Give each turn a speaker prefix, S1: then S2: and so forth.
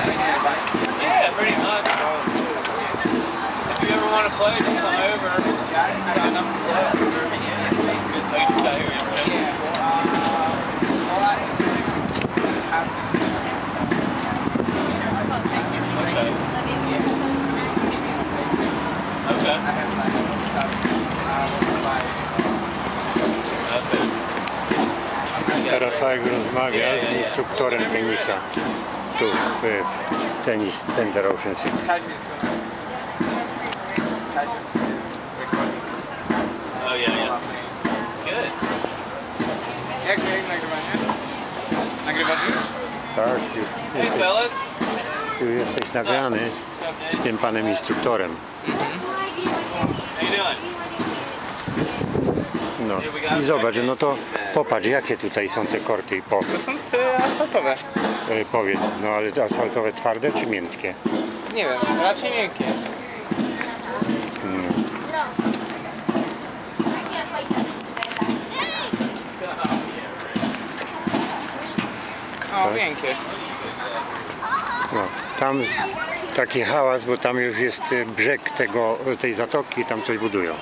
S1: Yeah, pretty much. If you ever want to play, just come over. Sign up and play. Okay. Okay. Era sai, que nos maghi,
S2: adesso sto tornando in misa. Tu w, w tenis Center Ocean City.
S1: Oh yeah, yeah. Good.
S3: Jak, jak nagrywanie? Nagrywasz już?
S2: Tak, już,
S1: Hey fellas.
S2: już jesteś nagrany z tym panem instruktorem.
S1: Doing?
S2: No i zobacz, no to popatrz jakie tutaj są te korty i po,
S3: To są e, asfaltowe.
S2: e, powiedz, no ale te asfaltowe twarde czy miętkie?
S3: Nie wiem, raczej miękkie. O, miękkie.
S2: No, tam taki hałas, bo tam już jest e, brzeg tego, tej zatoki, tam coś budują.